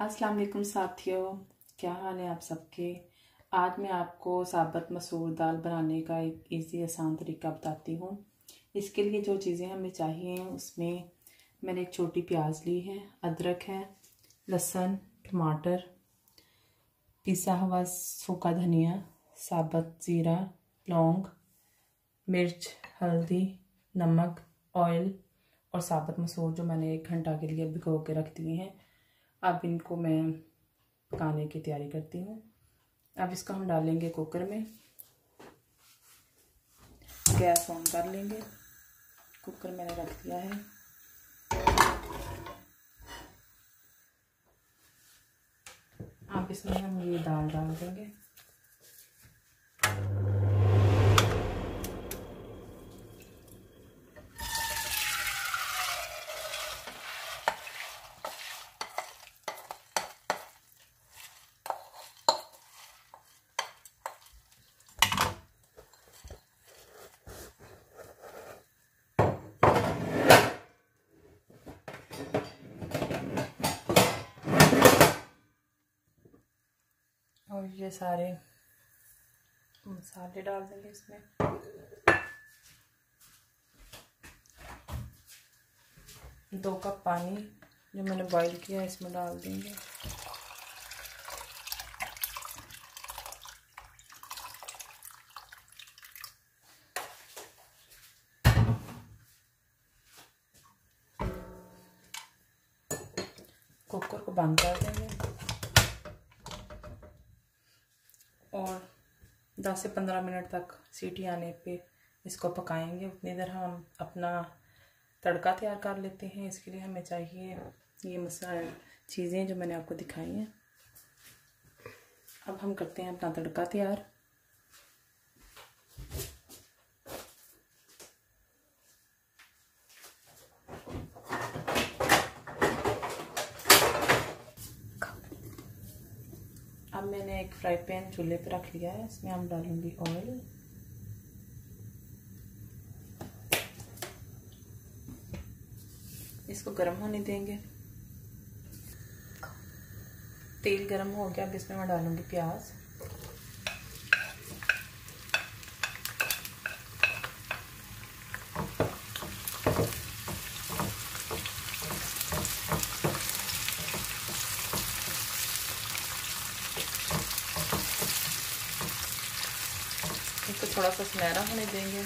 अस्सलाम वालेकुम साथियों, क्या हाल है आप सबके? आज मैं आपको साबत मसूर दाल बनाने का एक इजी आसान तरीका बताती हूँ। इसके लिए जो चीज़ें हमें चाहिए उसमें मैंने एक छोटी प्याज ली है, अदरक है, लहसुन, टमाटर, पिसा हुआ सूखा धनिया, साबत ज़ीरा, लौंग, मिर्च, हल्दी, नमक, ऑयल और साबत मसूर जो मैंने एक घंटा के लिए भिगो के रख दिए हैं। अब इनको मैं पकाने की तैयारी करती हूँ। अब इसको हम डालेंगे कुकर में। गैस ऑन कर लेंगे। कुकर मैंने रख दिया है। अब इसमें हम ये दाल डाल देंगे। ये सारे मसाले डाल देंगे इसमें। दो कप पानी जो मैंने बॉईल किया इसमें डाल देंगे। कुकर को बंद कर देंगे। और 10 से 15 मिनट तक सीटी आने पे इसको पकाएँगे। उतनी देर हम अपना तड़का तैयार कर लेते हैं। इसके लिए हमें चाहिए ये मसाला चीज़ें जो मैंने आपको दिखाई हैं। अब हम करते हैं अपना तड़का तैयार। अब मैंने एक फ्राई पैन चूल्हे पर रख लिया है, इसमें हम डालूँगी ऑयल इसको गर्म होने देंगे। तेल गर्म हो गया, अब इसमें मैं डालूँगी प्याज इसको थोड़ा सा सुनहरा होने देंगे।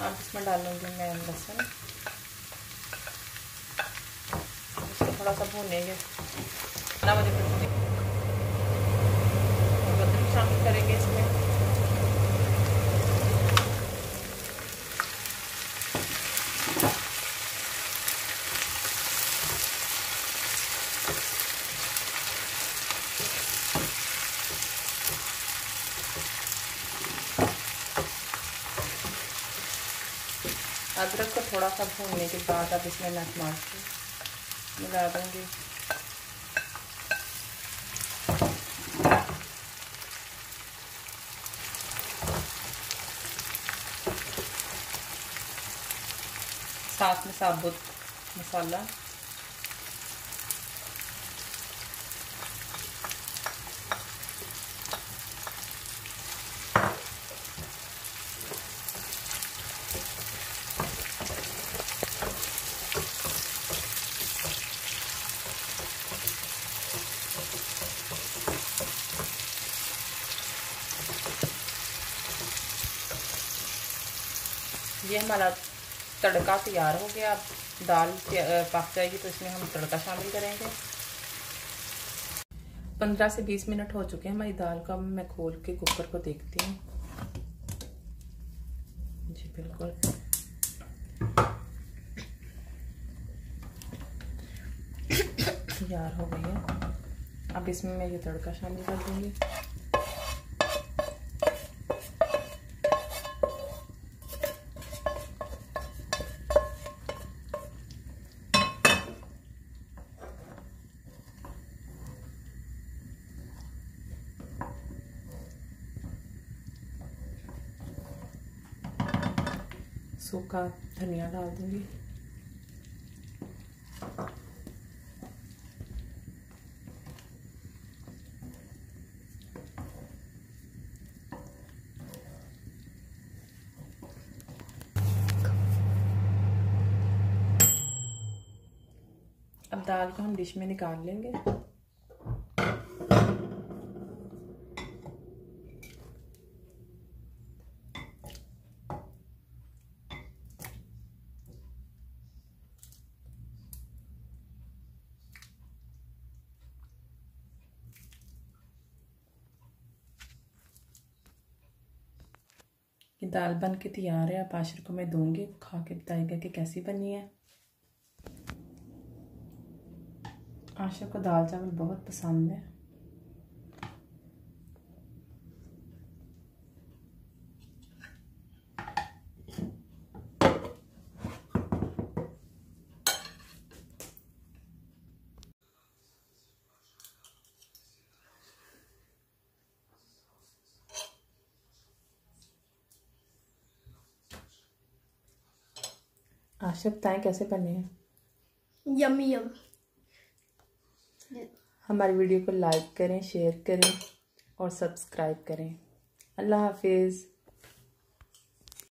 अब इसमें डालूँगी मैं लहसुन। इसको थोड़ा सा भूनेंगे। ना मुझे शामिल करेंगे इसमें अदरक को थोड़ा सा भूनने के बाद अब इसमें नट मार के मिला दूँगी। साथ में साबुत मसाला। ये हमारा तड़का तैयार हो गया। अब दाल पक जाएगी तो इसमें हम तड़का शामिल करेंगे। पंद्रह से बीस मिनट हो चुके हैं हमारी दाल का। मैं खोल के कुकर को देखती हूँ। जी, बिल्कुल। तैयार हो गई है। अब इसमें मैं ये तड़का शामिल कर दूँगी। सूखा धनिया डाल दूँगी। अब दाल को हम डिश में निकाल लेंगे। ये दाल बन के तैयार है, आप आशर को मैं दूँगी, खा के बताएगा कि कैसी बनी है। आशर को दाल चावल बहुत पसंद है। आशा बताएँ कैसे बने हैं? यमी यम हमारी वीडियो को लाइक करें शेयर करें और सब्सक्राइब करें। अल्लाह हाफिज़।